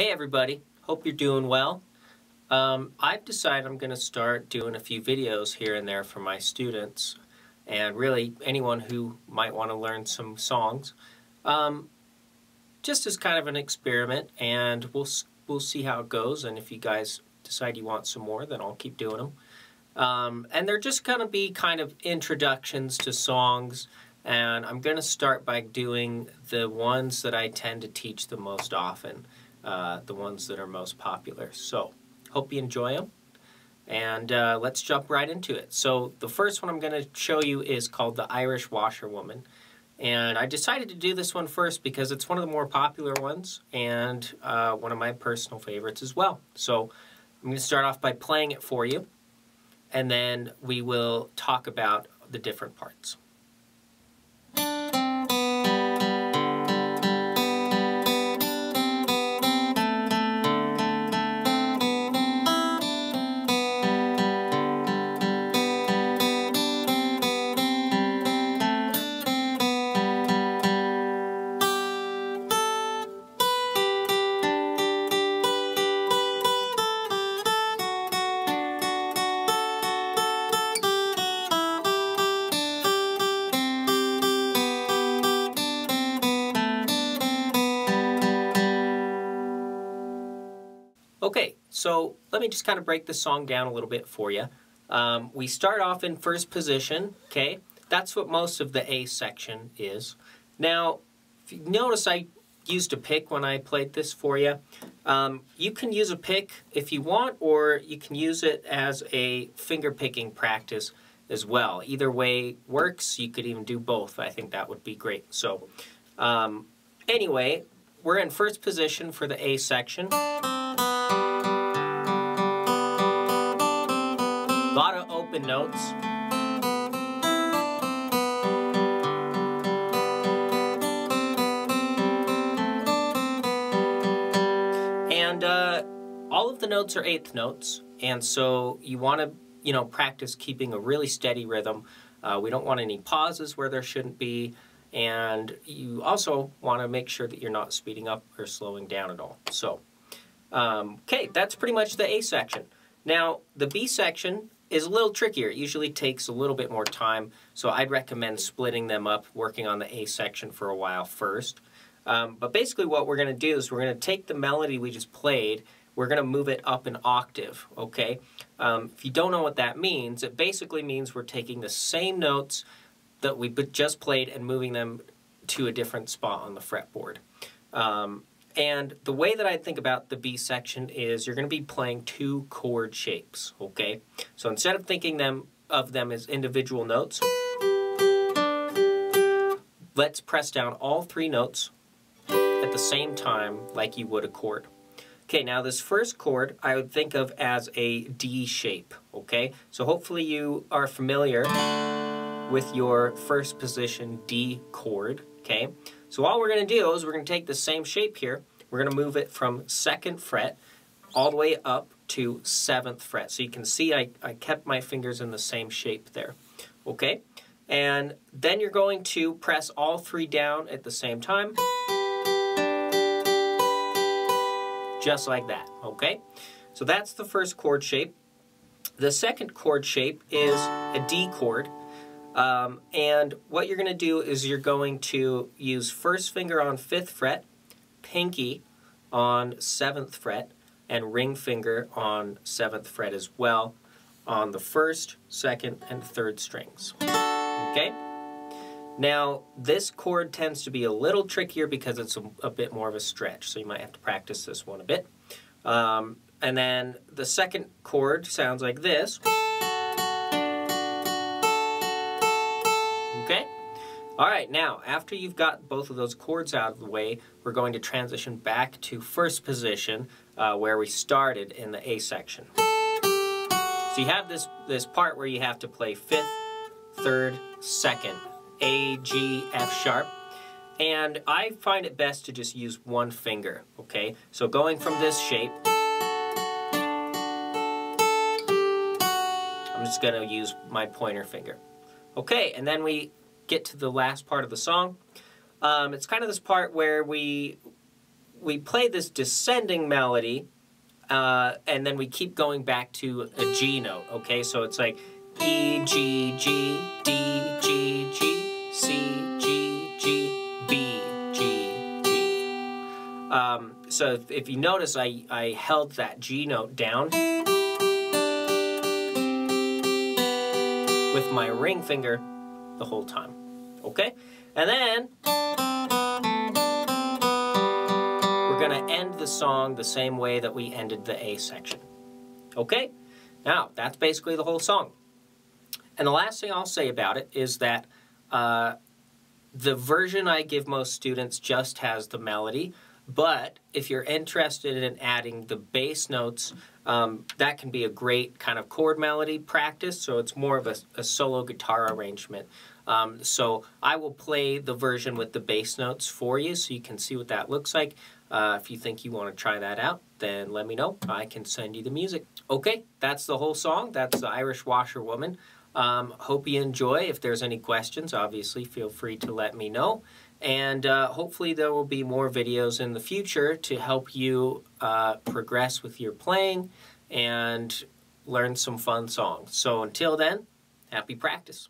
Hey everybody, hope you're doing well. Um, I've decided I'm going to start doing a few videos here and there for my students and really anyone who might want to learn some songs. Um, just as kind of an experiment and we'll, we'll see how it goes and if you guys decide you want some more then I'll keep doing them. Um, and they're just going to be kind of introductions to songs and I'm going to start by doing the ones that I tend to teach the most often uh, the ones that are most popular. So, hope you enjoy them. And uh, let's jump right into it. So, the first one I'm going to show you is called The Irish Washerwoman. And I decided to do this one first because it's one of the more popular ones and uh, one of my personal favorites as well. So, I'm going to start off by playing it for you, and then we will talk about the different parts. Okay, so let me just kind of break the song down a little bit for you. Um, we start off in first position, okay? That's what most of the A section is. Now, if you notice I used a pick when I played this for you. Um, you can use a pick if you want, or you can use it as a finger picking practice as well. Either way works. You could even do both. I think that would be great. So, um, anyway, we're in first position for the A section. A lot of open notes. And uh, all of the notes are eighth notes, and so you want to, you know, practice keeping a really steady rhythm. Uh, we don't want any pauses where there shouldn't be, and you also want to make sure that you're not speeding up or slowing down at all. So, um, okay, that's pretty much the A section. Now, the B section is a little trickier. It usually takes a little bit more time, so I'd recommend splitting them up, working on the A section for a while first. Um, but basically what we're going to do is we're going to take the melody we just played, we're going to move it up an octave, okay? Um, if you don't know what that means, it basically means we're taking the same notes that we just played and moving them to a different spot on the fretboard. Um, and the way that I think about the B section is you're going to be playing two chord shapes, okay? So instead of thinking them of them as individual notes, let's press down all three notes at the same time like you would a chord. Okay, now this first chord I would think of as a D shape, okay? So hopefully you are familiar with your first position D chord, okay? So all we're going to do is we're going to take the same shape here. We're going to move it from second fret all the way up to seventh fret. So you can see I, I kept my fingers in the same shape there. Okay? And then you're going to press all three down at the same time. Just like that. Okay? So that's the first chord shape. The second chord shape is a D chord. Um, and what you're going to do is you're going to use first finger on 5th fret, pinky on 7th fret, and ring finger on 7th fret as well on the 1st, 2nd, and 3rd strings. Okay? Now, this chord tends to be a little trickier because it's a, a bit more of a stretch, so you might have to practice this one a bit. Um, and then the second chord sounds like this. All right, now, after you've got both of those chords out of the way, we're going to transition back to first position uh, where we started in the A section. So you have this, this part where you have to play fifth, third, second, A, G, F sharp. And I find it best to just use one finger, okay? So going from this shape, I'm just going to use my pointer finger. Okay, and then we get to the last part of the song. Um, it's kind of this part where we we play this descending melody, uh, and then we keep going back to a G note. Okay, so it's like E G G D G G C G G B G G. Um, so if, if you notice, I I held that G note down with my ring finger the whole time. Okay, and then. We're going to end the song the same way that we ended the A section. Okay? Now, that's basically the whole song. And the last thing I'll say about it is that uh, the version I give most students just has the melody, but if you're interested in adding the bass notes, um, that can be a great kind of chord melody practice, so it's more of a, a solo guitar arrangement. Um, so I will play the version with the bass notes for you so you can see what that looks like. Uh, if you think you want to try that out, then let me know. I can send you the music. Okay, that's the whole song. That's the Irish Washerwoman. Um, hope you enjoy. If there's any questions, obviously feel free to let me know. And uh, hopefully there will be more videos in the future to help you uh, progress with your playing and learn some fun songs. So until then, happy practice.